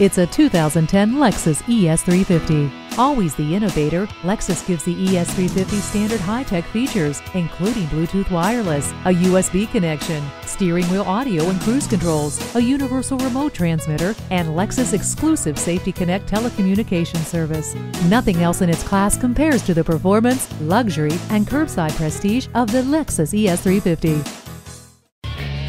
It's a 2010 Lexus ES350. Always the innovator, Lexus gives the ES350 standard high-tech features, including Bluetooth wireless, a USB connection, steering wheel audio and cruise controls, a universal remote transmitter, and Lexus exclusive Safety Connect telecommunication service. Nothing else in its class compares to the performance, luxury, and curbside prestige of the Lexus ES350.